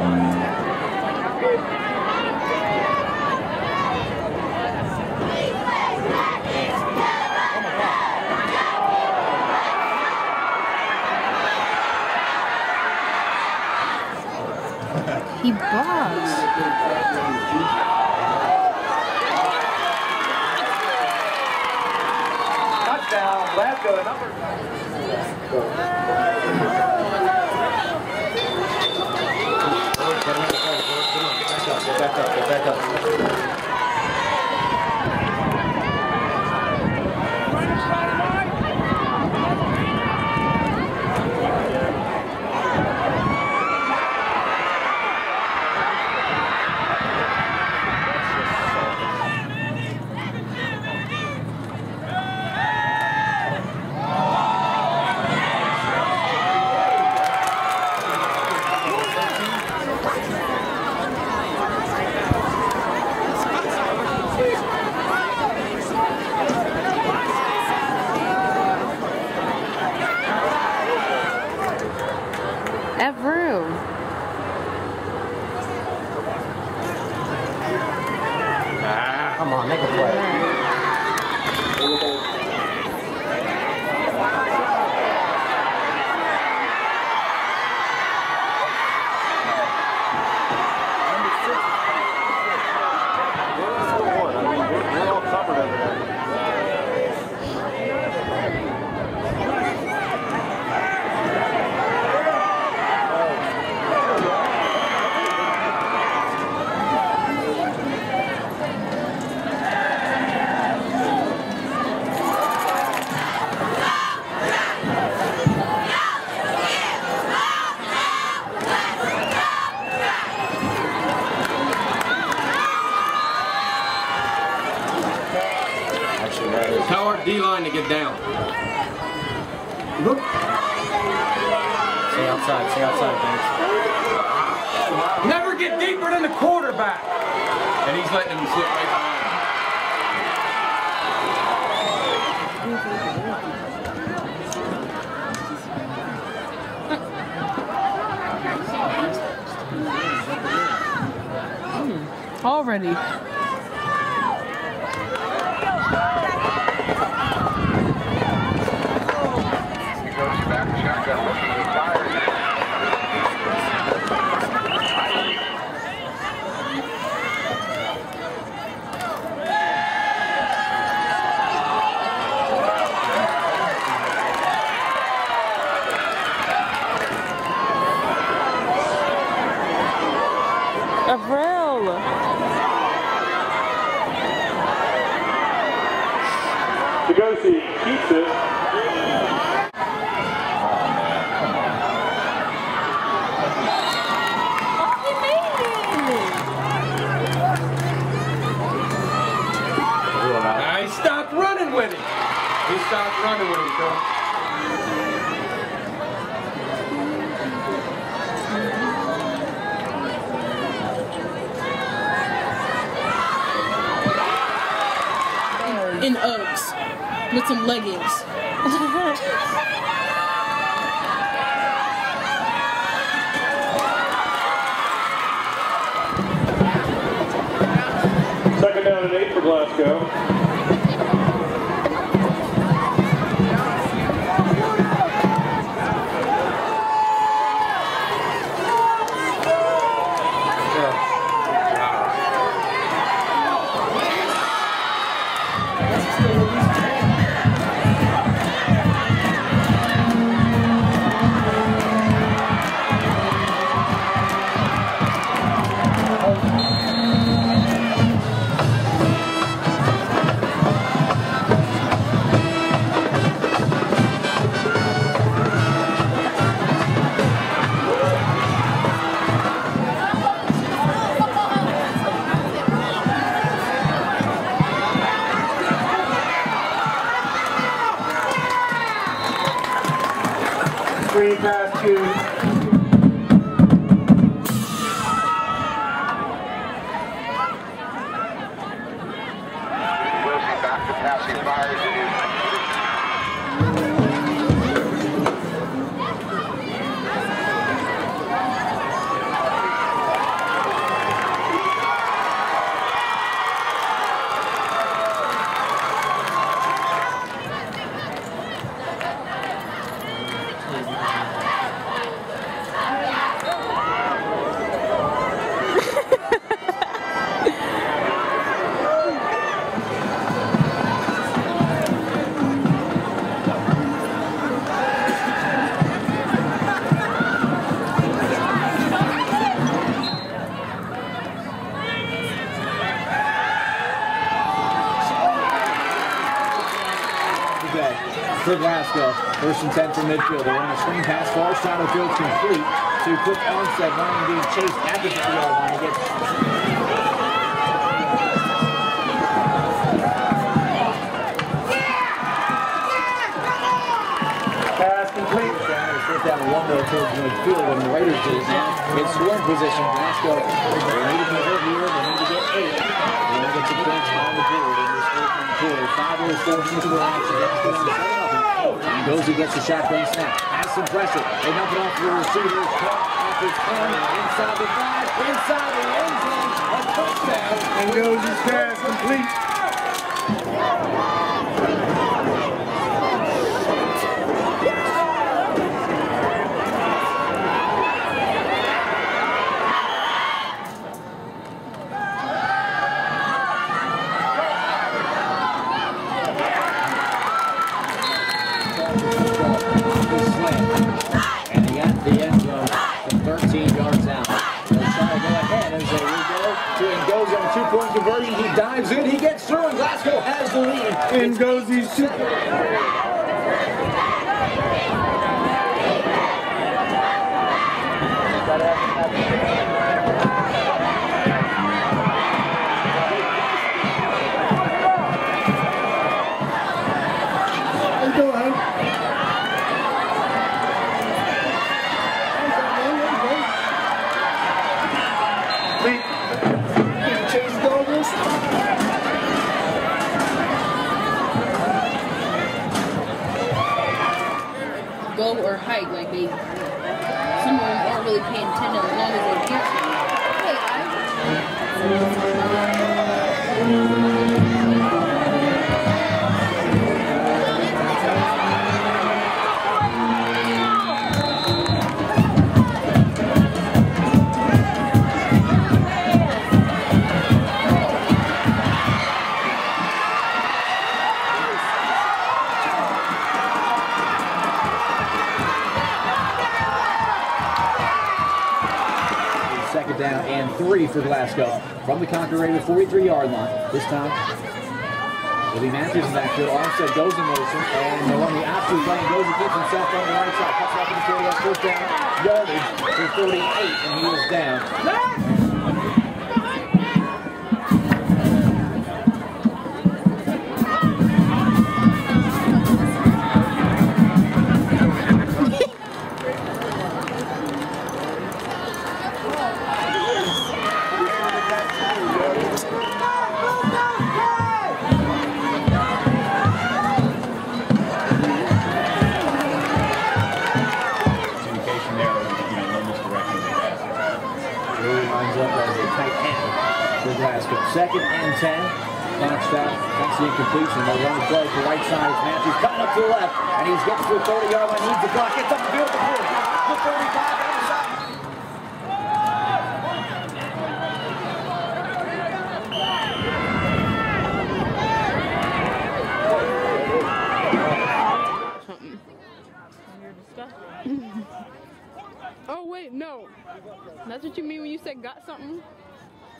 He barks. Touchdown, Labco, number. Back up, get back up. Evru. Ah, come on, make a play. I mean, we're, we're all covered over there. Tell our D line to get down. Stay outside, outside. Never get deeper than the quarterback. And he's letting him slip right behind. Hmm. Already. Avril. Ngozi keeps it. Now he stopped running with him. He stopped running with him, Phil. in Uggs with some leggings. fires. For Glasgow. First and 10 from midfield. They run a screen pass far side of field complete to quick onset. Running being chased at the 50 yard line Pass complete. Down and one though towards midfield and the Raiders do it now. In scoring position, Glasgow. They need to convert here. They need to get eight. They want to get some points on the board in this opening quarter. Five years starting into the seven nothing. Ngozi against the shotgun snap. Has some pressure. They dump it off the receiver. Caught off his hand. Inside the five. Inside the end zone. A touchdown. Ngozi his pass complete. Goes two-point conversion. He dives in, he gets through, and Glasgow has the lead. In goes these two. Go three for Glasgow. From the Conquer Raider 43-yard line. This time, it'll be Matthews in backfield. Armstead goes in motion, and one the opposite lane goes and gets himself on the right side. Cuts off in the 40 first down. Yardage for 48, and he is down. Clock stop. That's the incompletion. They'll run the play to right side. It's Matthews coming up to the left. And he's getting to the 30 yard line. Needs the clock. Gets up the field to. The 35 on the side. Oh wait, no. That's what you mean when you said got something?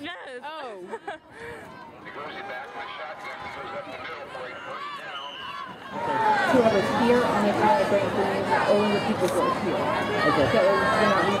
Yes. Oh. Goes back with shotgun. Goes up the middle for a first down. two of us here and if you want to bring it to me, only the people who are here. Okay. So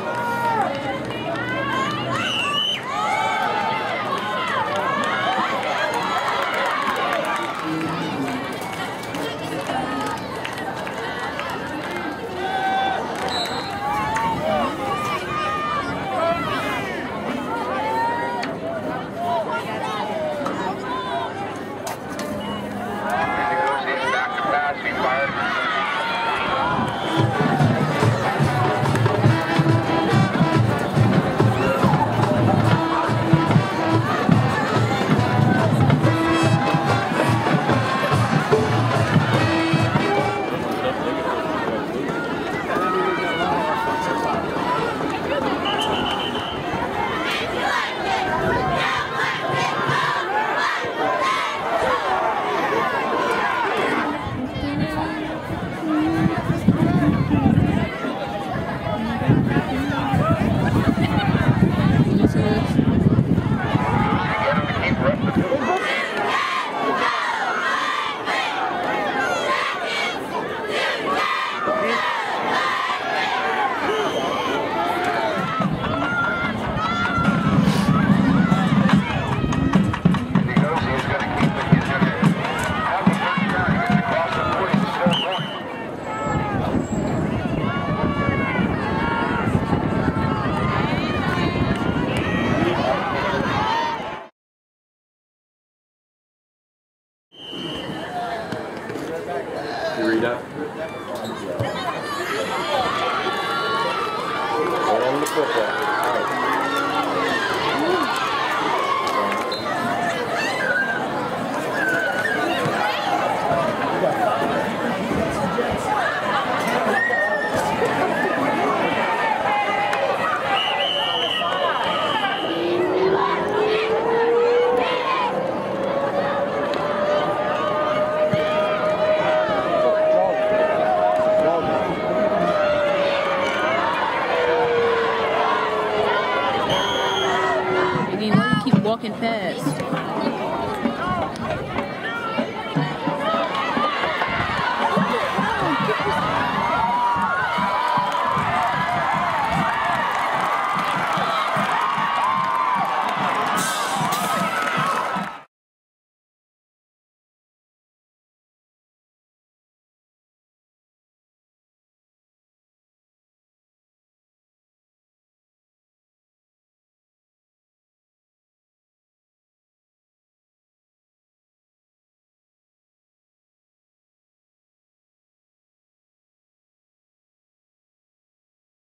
walking fast.